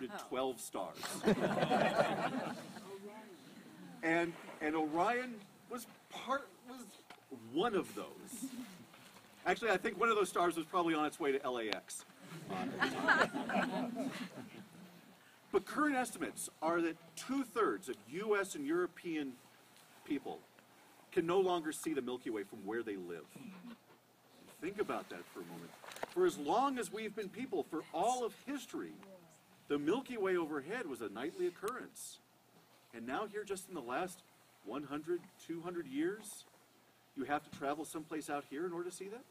counted 12 stars. and and Orion was part was one of those. Actually, I think one of those stars was probably on its way to LAX. but current estimates are that two thirds of U.S. and European people can no longer see the Milky Way from where they live. Think about that for a moment. For as long as we've been people, for all of history, the Milky Way overhead was a nightly occurrence. And now, here just in the last 100, 200 years, you have to travel someplace out here in order to see that?